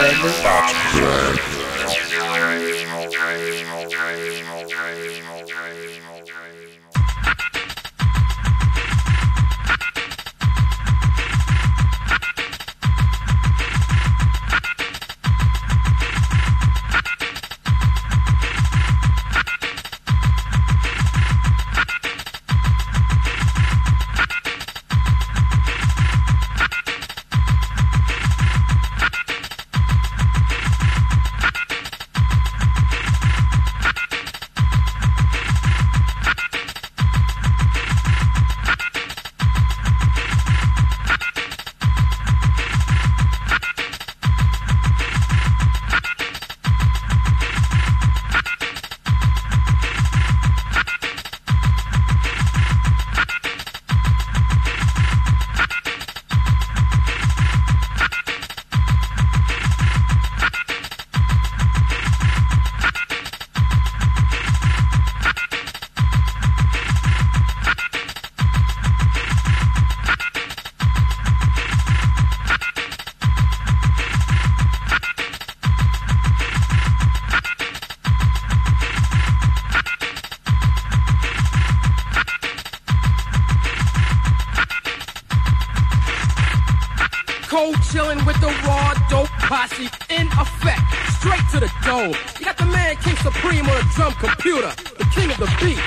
Back. Cold chillin' with the raw dope posse in effect, straight to the dome. You got the man King Supreme on a drum computer, the king of the beat.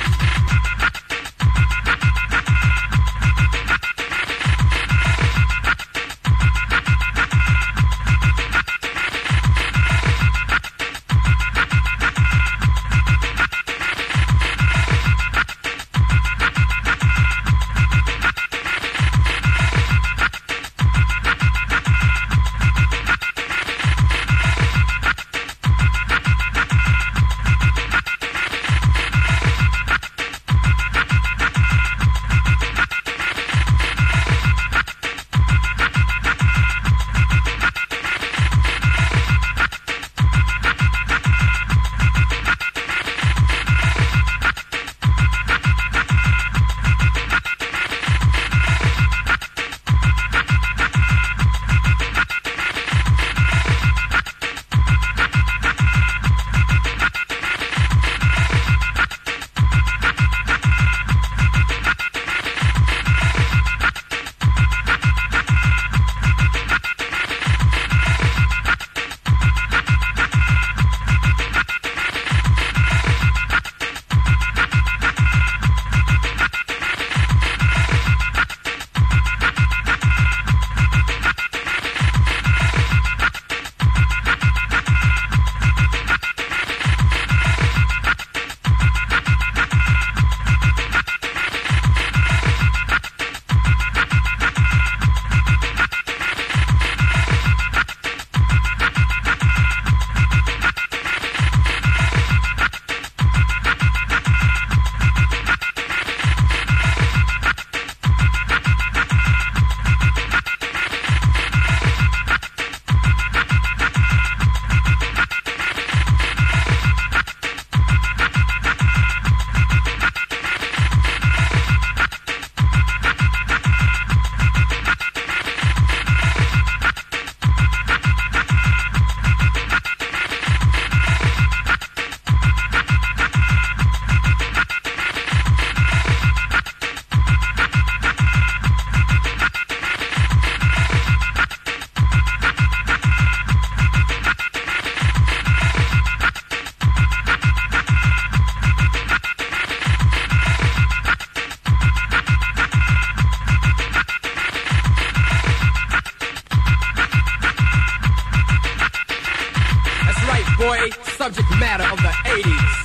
boy, subject matter of the 80s.